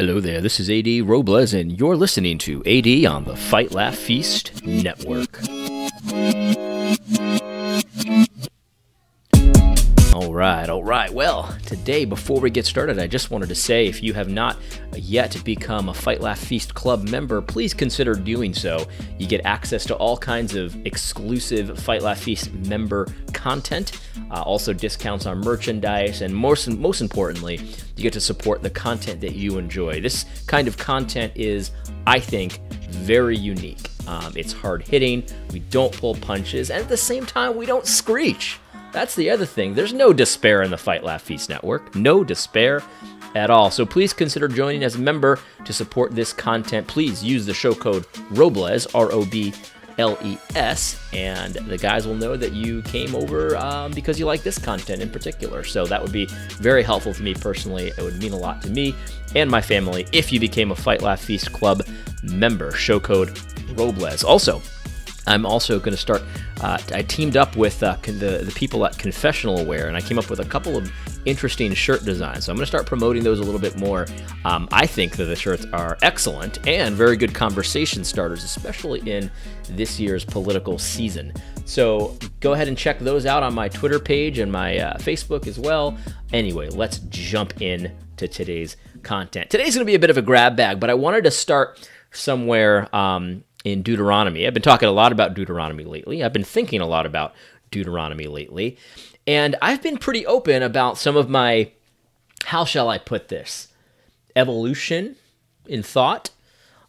Hello there, this is AD Robles, and you're listening to AD on the Fight Laugh Feast Network. All right, all right. Well, today, before we get started, I just wanted to say if you have not yet become a Fight Laugh Feast Club member, please consider doing so. You get access to all kinds of exclusive Fight Laugh Feast member content, uh, also discounts on merchandise, and most, most importantly, you get to support the content that you enjoy. This kind of content is, I think, very unique. Um, it's hard hitting, we don't pull punches, and at the same time, we don't screech. That's the other thing. There's no despair in the Fight Laugh Feast Network. No despair at all. So please consider joining as a member to support this content. Please use the show code ROBLES, R O B L E S, and the guys will know that you came over um, because you like this content in particular. So that would be very helpful to me personally. It would mean a lot to me and my family if you became a Fight Laugh Feast Club member. Show code ROBLES. Also, I'm also going to start. Uh, I teamed up with uh, the the people at Confessional Wear, and I came up with a couple of interesting shirt designs. So I'm going to start promoting those a little bit more. Um, I think that the shirts are excellent and very good conversation starters, especially in this year's political season. So go ahead and check those out on my Twitter page and my uh, Facebook as well. Anyway, let's jump in to today's content. Today's going to be a bit of a grab bag, but I wanted to start somewhere. Um, in Deuteronomy. I've been talking a lot about Deuteronomy lately. I've been thinking a lot about Deuteronomy lately. And I've been pretty open about some of my, how shall I put this, evolution in thought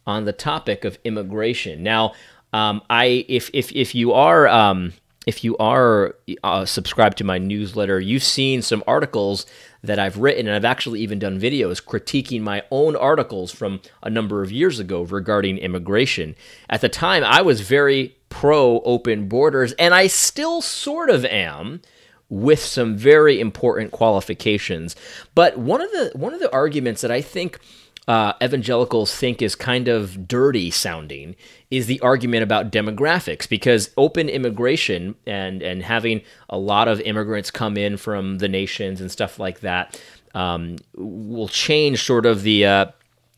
on the topic of immigration. Now, um, I if if if you are um, if you are uh, subscribed to my newsletter, you've seen some articles that I've written, and I've actually even done videos critiquing my own articles from a number of years ago regarding immigration. At the time, I was very pro open borders, and I still sort of am with some very important qualifications. But one of the one of the arguments that I think uh, evangelicals think is kind of dirty sounding is the argument about demographics because open immigration and and having a lot of immigrants come in from the nations and stuff like that um, will change sort of the uh,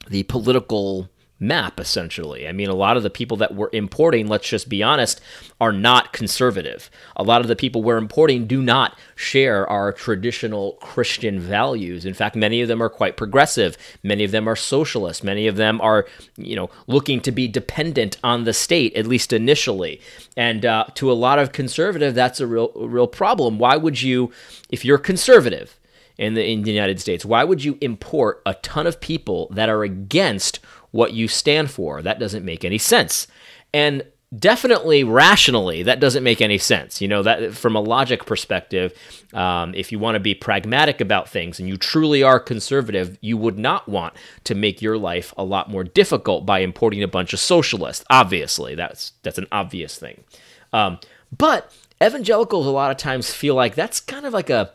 the political map, essentially. I mean, a lot of the people that we're importing, let's just be honest, are not conservative. A lot of the people we're importing do not share our traditional Christian values. In fact, many of them are quite progressive. Many of them are socialist. Many of them are, you know, looking to be dependent on the state, at least initially. And uh, to a lot of conservative, that's a real, real problem. Why would you, if you're conservative, in the in the United States. Why would you import a ton of people that are against what you stand for. That doesn't make any sense. And definitely rationally that doesn't make any sense you know that from a logic perspective um, if you want to be pragmatic about things and you truly are conservative you would not want to make your life a lot more difficult by importing a bunch of socialists obviously that's that's an obvious thing um, but evangelicals a lot of times feel like that's kind of like a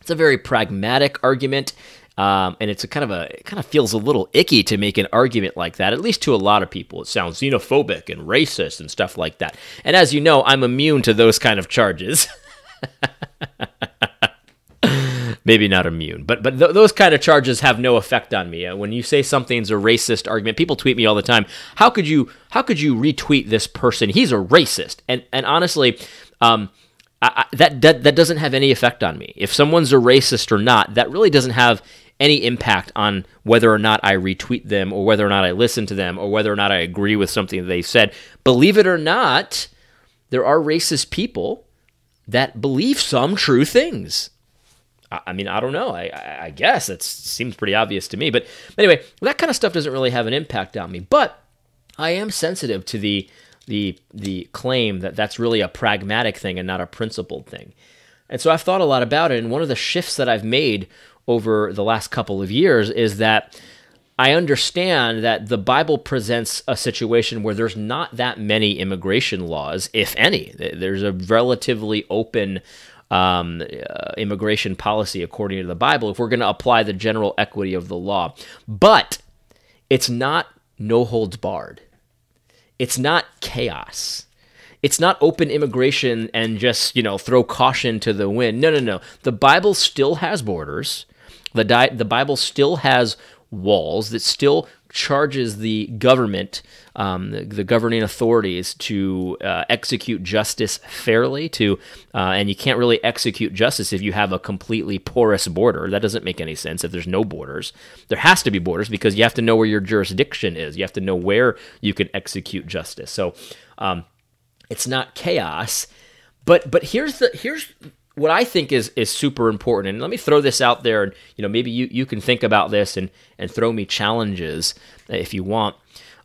it's a very pragmatic argument um, and it's a kind of a it kind of feels a little icky to make an argument like that, at least to a lot of people. It sounds xenophobic and racist and stuff like that. And as you know, I'm immune to those kind of charges. Maybe not immune, but but th- those kind of charges have no effect on me. When you say something's a racist argument, people tweet me all the time. How could you how could you retweet this person? He's a racist. And and honestly, um, I, I, that, that that doesn't have any effect on me. If someone's a racist or not, that really doesn't have any impact on whether or not I retweet them or whether or not I listen to them or whether or not I agree with something that they said. Believe it or not, there are racist people that believe some true things. I mean, I don't know. I, I guess it seems pretty obvious to me. But anyway, that kind of stuff doesn't really have an impact on me. But I am sensitive to the the the claim that that's really a pragmatic thing and not a principled thing. And so I've thought a lot about it. And one of the shifts that I've made over the last couple of years is that I understand that the Bible presents a situation where there's not that many immigration laws, if any. There's a relatively open um, uh, immigration policy according to the Bible if we're going to apply the general equity of the law. But it's not no holds barred, it's not chaos. It's not open immigration and just, you know, throw caution to the wind. No, no, no. The Bible still has borders. The, di- the Bible still has walls, that still charges the government, um, the, the, governing authorities, to uh, execute justice fairly. To uh, and you can't really execute justice if you have a completely porous border. That doesn't make any sense. If there's no borders, there has to be borders because you have to know where your jurisdiction is. You have to know where you can execute justice. So um, it's not chaos. But but here's the here's what I think is is super important, and let me throw this out there, and you know maybe you, you can think about this and and throw me challenges if you want.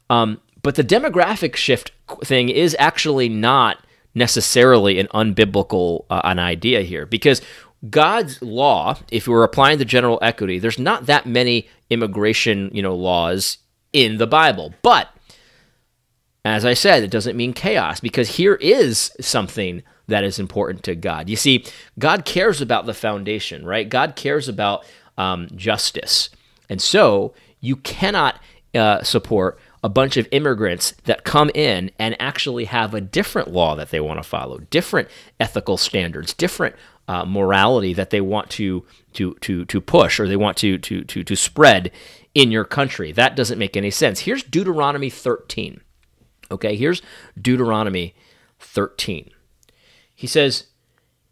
Um, but the demographic shift thing is actually not necessarily an unbiblical uh, an idea here because God's law, if we're applying the general equity, there's not that many immigration you know laws in the Bible, but as I said, it doesn't mean chaos because here is something that is important to God. You see, God cares about the foundation, right? God cares about um, justice. And so you cannot uh, support a bunch of immigrants that come in and actually have a different law that they want to follow, different ethical standards, different uh, morality that they want to to to to push or they want to to to to spread in your country. That doesn't make any sense. Here's Deuteronomy 13. Okay, here's Deuteronomy 13. He says,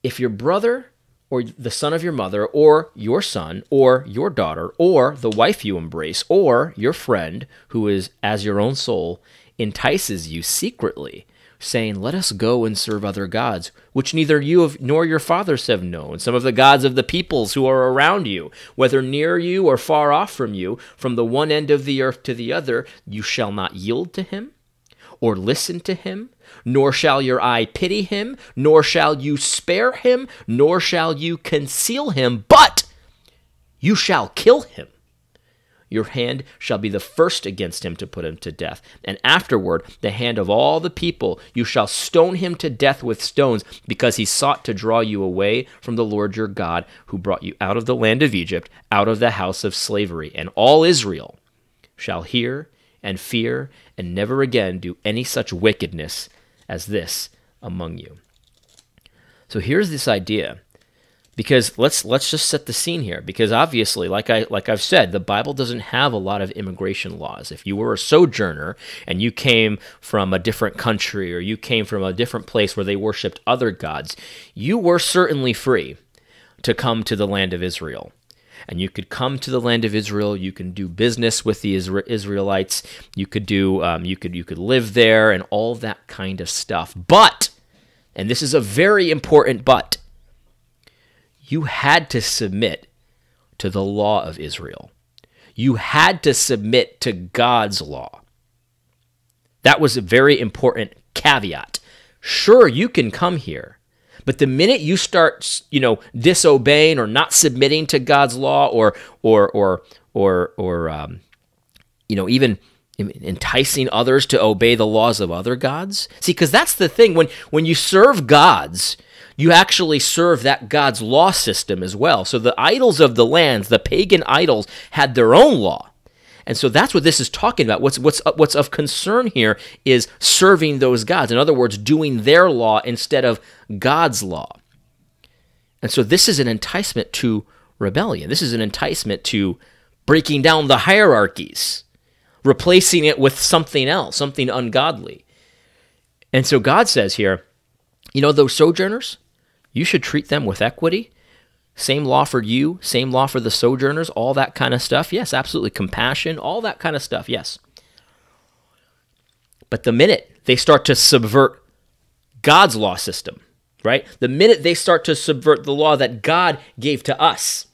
if your brother or the son of your mother, or your son, or your daughter, or the wife you embrace, or your friend who is as your own soul, entices you secretly, saying, Let us go and serve other gods, which neither you have, nor your fathers have known, some of the gods of the peoples who are around you, whether near you or far off from you, from the one end of the earth to the other, you shall not yield to him, or listen to him, nor shall your eye pity him, nor shall you spare him, nor shall you conceal him, but you shall kill him. Your hand shall be the first against him to put him to death, and afterward the hand of all the people. You shall stone him to death with stones, because he sought to draw you away from the Lord your God, who brought you out of the land of Egypt, out of the house of slavery. And all Israel shall hear and fear, and never again do any such wickedness as this among you. So here's this idea because let's let's just set the scene here because obviously like I like I've said the Bible doesn't have a lot of immigration laws. If you were a sojourner and you came from a different country or you came from a different place where they worshiped other gods, you were certainly free to come to the land of Israel and you could come to the land of Israel. You can do business with the Israelites. You could do um, you could you could live there and all that kind of stuff. But, and this is a very important but, you had to submit to the law of Israel. You had to submit to God's law. That was a very important caveat. Sure, you can come here but the minute you start, you know, disobeying or not submitting to God's law, or or or or or um, you know, even enticing others to obey the laws of other gods. See, because that's the thing when when you serve gods, you actually serve that God's law system as well. So the idols of the lands, the pagan idols, had their own law. And so that's what this is talking about. What's what's uh, what's of concern here is serving those gods. In other words, doing their law instead of God's law. And so this is an enticement to rebellion. This is an enticement to breaking down the hierarchies, replacing it with something else, something ungodly. And so God says here, you know those sojourners, you should treat them with equity same law for you, same law for the sojourners, all that kind of stuff. Yes, absolutely. Compassion, all that kind of stuff. Yes. But the minute they start to subvert God's law system, right? The minute they start to subvert the law that God gave to us,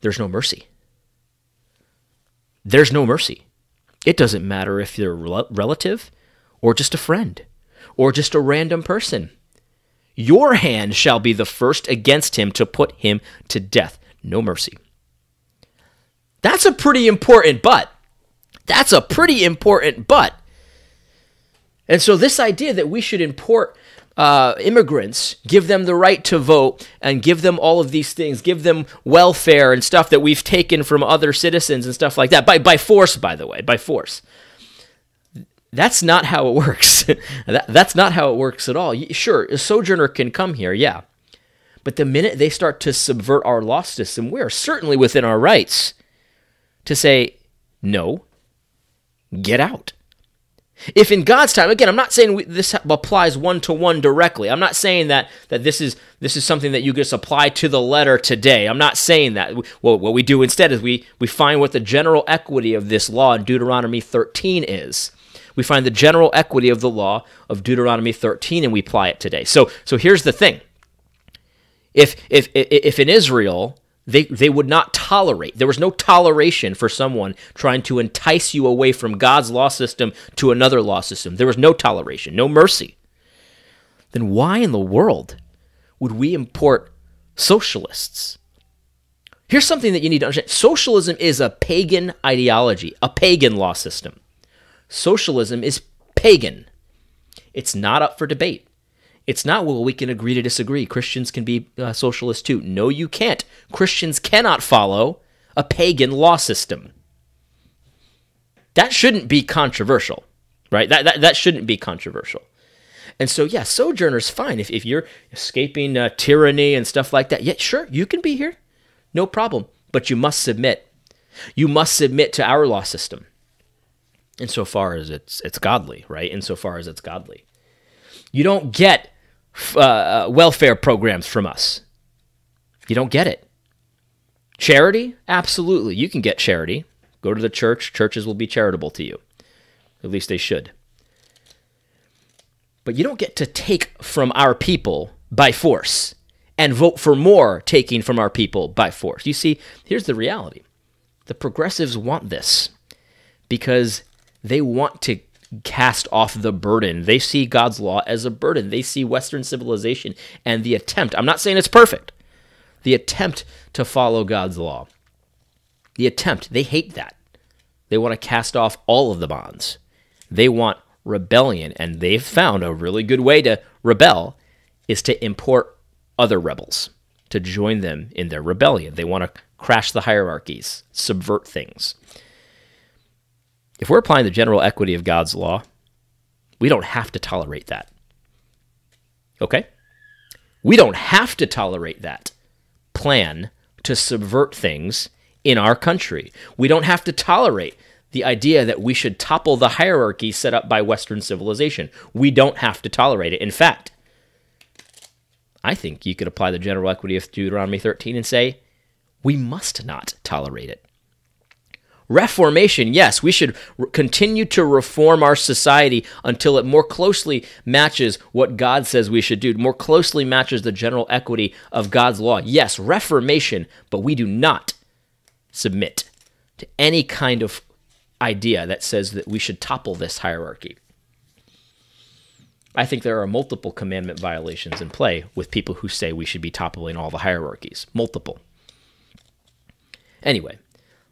there's no mercy. There's no mercy. It doesn't matter if you're a relative or just a friend or just a random person. Your hand shall be the first against him to put him to death. No mercy. That's a pretty important but. That's a pretty important but. And so, this idea that we should import uh, immigrants, give them the right to vote, and give them all of these things, give them welfare and stuff that we've taken from other citizens and stuff like that, by, by force, by the way, by force that's not how it works. that, that's not how it works at all. Sure, a sojourner can come here, yeah. But the minute they start to subvert our law system, we're certainly within our rights to say, no, get out. If in God's time, again, I'm not saying we, this applies one to one directly. I'm not saying that that this is this is something that you just apply to the letter today. I'm not saying that. Well, what we do instead is we we find what the general equity of this law in Deuteronomy 13 is. We find the general equity of the law of Deuteronomy 13 and we apply it today. So so here's the thing. If if if in Israel they, they would not tolerate. There was no toleration for someone trying to entice you away from God's law system to another law system. There was no toleration, no mercy. Then why in the world would we import socialists? Here's something that you need to understand socialism is a pagan ideology, a pagan law system. Socialism is pagan, it's not up for debate. It's not, well, we can agree to disagree. Christians can be uh, socialists too. No, you can't. Christians cannot follow a pagan law system. That shouldn't be controversial, right? That, that, that shouldn't be controversial. And so, yeah, sojourners, fine. If, if you're escaping uh, tyranny and stuff like that, yeah, sure, you can be here. No problem. But you must submit. You must submit to our law system insofar as it's, it's godly, right? Insofar as it's godly. You don't get uh, uh, welfare programs from us. You don't get it. Charity? Absolutely. You can get charity. Go to the church. Churches will be charitable to you. At least they should. But you don't get to take from our people by force and vote for more taking from our people by force. You see, here's the reality the progressives want this because they want to cast off the burden. They see God's law as a burden. They see Western civilization and the attempt, I'm not saying it's perfect, the attempt to follow God's law. The attempt, they hate that. They want to cast off all of the bonds. They want rebellion, and they've found a really good way to rebel is to import other rebels to join them in their rebellion. They want to crash the hierarchies, subvert things. If we're applying the general equity of God's law, we don't have to tolerate that. Okay? We don't have to tolerate that plan to subvert things in our country. We don't have to tolerate the idea that we should topple the hierarchy set up by Western civilization. We don't have to tolerate it. In fact, I think you could apply the general equity of Deuteronomy 13 and say, we must not tolerate it. Reformation, yes, we should re- continue to reform our society until it more closely matches what God says we should do, more closely matches the general equity of God's law. Yes, reformation, but we do not submit to any kind of idea that says that we should topple this hierarchy. I think there are multiple commandment violations in play with people who say we should be toppling all the hierarchies. Multiple. Anyway,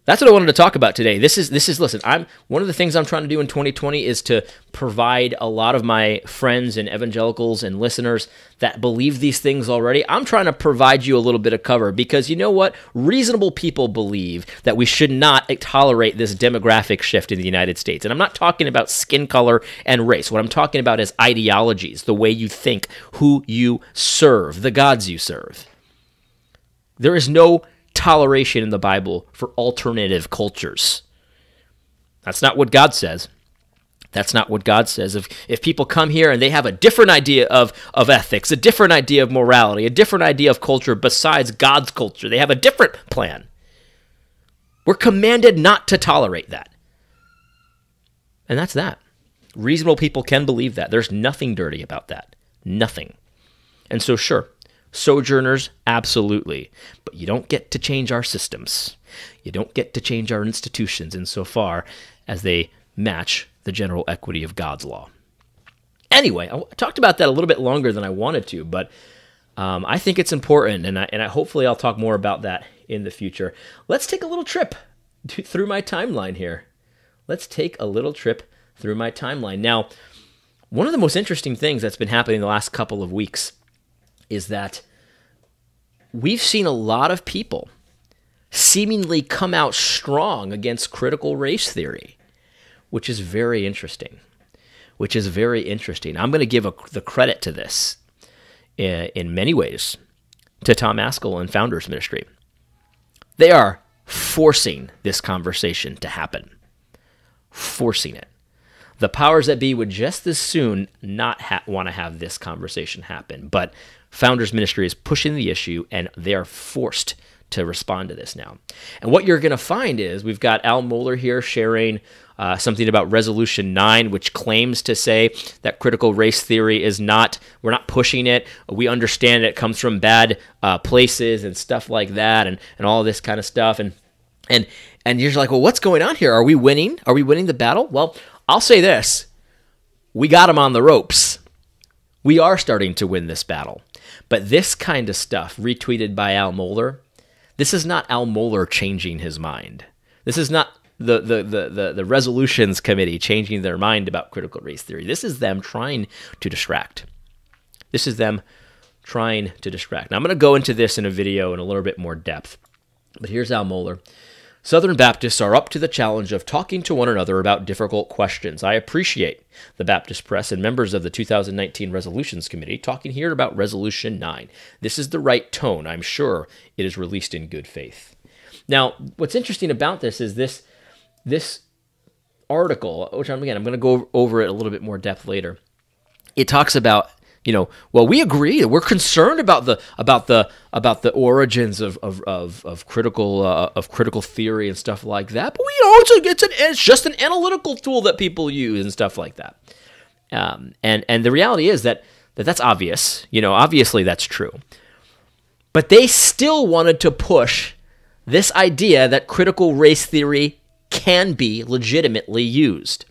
that's what I wanted to talk about today. This is this is listen, I'm one of the things I'm trying to do in 2020 is to provide a lot of my friends and evangelicals and listeners that believe these things already. I'm trying to provide you a little bit of cover because you know what? Reasonable people believe that we should not tolerate this demographic shift in the United States. And I'm not talking about skin color and race. What I'm talking about is ideologies, the way you think, who you serve, the gods you serve. There is no toleration in the Bible for alternative cultures. That's not what God says. That's not what God says. If, if people come here and they have a different idea of, of ethics, a different idea of morality, a different idea of culture besides God's culture, they have a different plan. We're commanded not to tolerate that. And that's that. Reasonable people can believe that. There's nothing dirty about that. Nothing. And so, sure, Sojourners, absolutely. But you don't get to change our systems. You don't get to change our institutions insofar as they match the general equity of God's law. Anyway, I talked about that a little bit longer than I wanted to, but um, I think it's important, and I, and I hopefully I'll talk more about that in the future. Let's take a little trip through my timeline here. Let's take a little trip through my timeline. Now, one of the most interesting things that's been happening the last couple of weeks is that we've seen a lot of people seemingly come out strong against critical race theory, which is very interesting. Which is very interesting. I'm going to give a, the credit to this in, in many ways to Tom Ascol and Founders Ministry. They are forcing this conversation to happen. Forcing it. The powers that be would just as soon not want to have this conversation happen, but Founders Ministry is pushing the issue and they are forced to respond to this now. And what you're going to find is we've got Al Mohler here sharing uh, something about Resolution 9, which claims to say that critical race theory is not, we're not pushing it. We understand it comes from bad uh, places and stuff like that and, and all this kind of stuff. And, and, and you're like, well, what's going on here? Are we winning? Are we winning the battle? Well, I'll say this we got them on the ropes. We are starting to win this battle. But this kind of stuff, retweeted by Al Mohler, this is not Al Mohler changing his mind. This is not the, the, the, the, the resolutions committee changing their mind about critical race theory. This is them trying to distract. This is them trying to distract. Now, I'm going to go into this in a video in a little bit more depth. But here's Al Mohler. Southern Baptists are up to the challenge of talking to one another about difficult questions. I appreciate the Baptist Press and members of the 2019 Resolutions Committee talking here about Resolution 9. This is the right tone. I'm sure it is released in good faith. Now, what's interesting about this is this this article, which I'm again I'm going to go over it a little bit more depth later. It talks about you know, well, we agree. We're concerned about the about the about the origins of of, of, of critical uh, of critical theory and stuff like that. But we know it's it's an it's just an analytical tool that people use and stuff like that. Um, and and the reality is that that that's obvious. You know, obviously that's true. But they still wanted to push this idea that critical race theory can be legitimately used.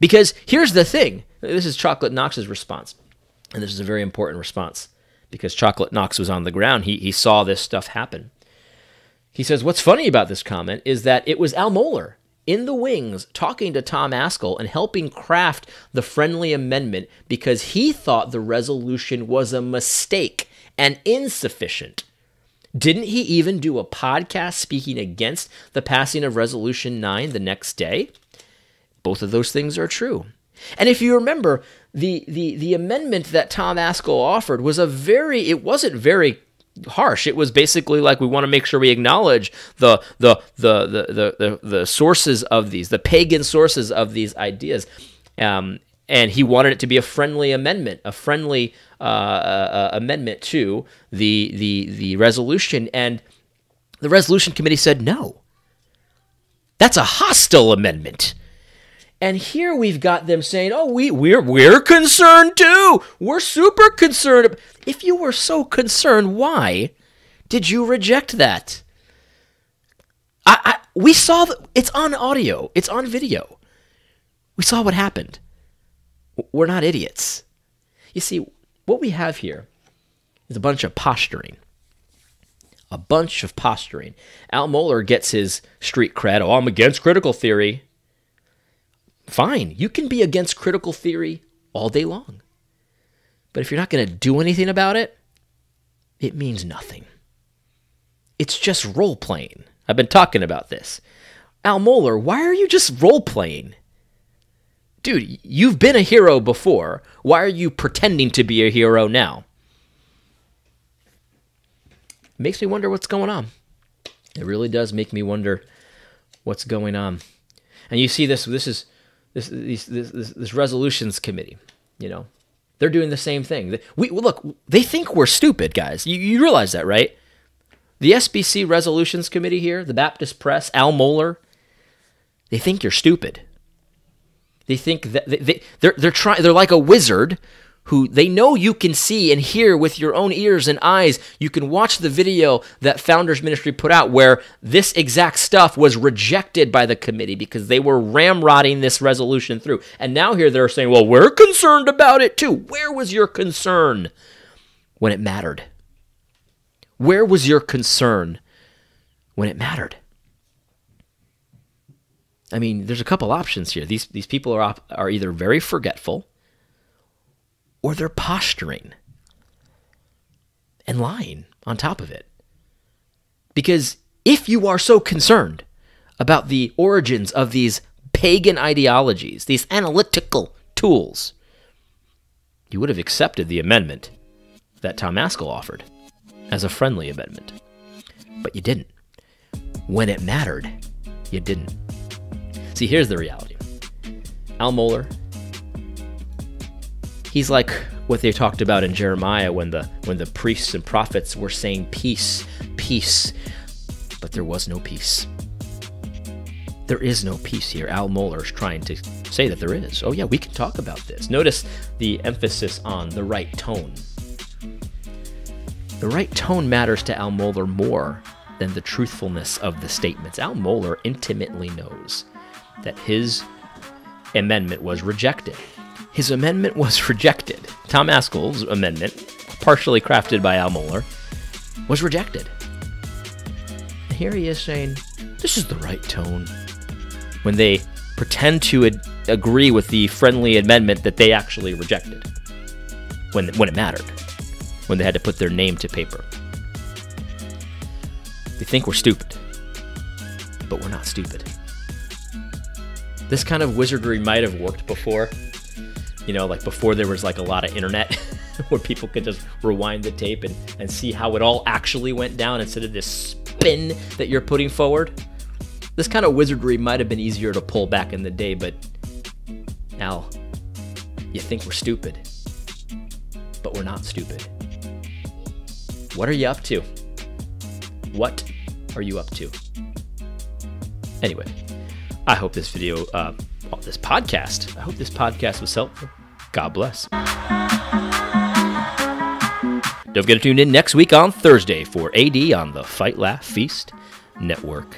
Because here's the thing this is Chocolate Knox's response. And this is a very important response because Chocolate Knox was on the ground. He, he saw this stuff happen. He says, What's funny about this comment is that it was Al Mohler in the wings talking to Tom Ascol and helping craft the friendly amendment because he thought the resolution was a mistake and insufficient. Didn't he even do a podcast speaking against the passing of Resolution 9 the next day? Both of those things are true. And if you remember, the, the, the amendment that Tom Ascol offered was a very, it wasn't very harsh. It was basically like we want to make sure we acknowledge the, the, the, the, the, the, sources of these, the pagan sources of these ideas. Um, and he wanted it to be a friendly amendment, a friendly uh, uh, amendment to the, the, the resolution. And the resolution committee said no. That's a hostile amendment. And here we've got them saying, "Oh, we we're we're concerned too. We're super concerned." If you were so concerned, why did you reject that? I, I we saw that it's on audio. It's on video. We saw what happened. We're not idiots. You see, what we have here is a bunch of posturing. A bunch of posturing. Al Mohler gets his street cred. Oh, I'm against critical theory. Fine, you can be against critical theory all day long. But if you're not going to do anything about it, it means nothing. It's just role playing. I've been talking about this. Al Mohler, why are you just role playing? Dude, you've been a hero before. Why are you pretending to be a hero now? It makes me wonder what's going on. It really does make me wonder what's going on. And you see this this is this, this, this, this resolutions committee, you know, they're doing the same thing. We look, they think we're stupid, guys. You, you realize that, right? The SBC resolutions committee here, the Baptist Press, Al Mohler, they think you're stupid. They think that they, they, they're they're trying. They're like a wizard who they know you can see and hear with your own ears and eyes. You can watch the video that Founders Ministry put out where this exact stuff was rejected by the committee because they were ramrodding this resolution through. And now here they're saying, well, we're concerned about it too. Where was your concern when it mattered? Where was your concern when it mattered? I mean, there's a couple options here. These these people are op- are either very forgetful or they're posturing and lying on top of it. Because if you are so concerned about the origins of these pagan ideologies, these analytical tools, you would have accepted the amendment that Tom Ascol offered as a friendly amendment. But you didn't. when it mattered, you didn't. See, here's the reality Al Mohler, he's like what they talked about in Jeremiah when the when the priests and prophets were saying peace, peace, but there was no peace. There is no peace here. Al Mohler is trying to say that there is. Oh yeah, we can talk about this. Notice the emphasis on the right tone. The right tone matters to Al Mohler more than the truthfulness of the statements. Al Mohler intimately knows that his amendment was rejected his amendment was rejected. Tom Ascol's amendment, partially crafted by Al Mohler, was rejected. And here he is saying, this is the right tone. When they pretend to ad- agree with the friendly amendment that they actually rejected when, when it mattered, when they had to put their name to paper. They think we're stupid, but we're not stupid. This kind of wizardry might have worked before, you know, like before there was like a lot of internet where people could just rewind the tape and, and see how it all actually went down instead of this spin that you're putting forward. This kind of wizardry might have been easier to pull back in the day, but now you think we're stupid. But we're not stupid. What are you up to? What are you up to? Anyway, I hope this video, uh, this podcast, I hope this podcast was helpful. God bless. Don't forget to tune in next week on Thursday for AD on the Fight Laugh Feast Network.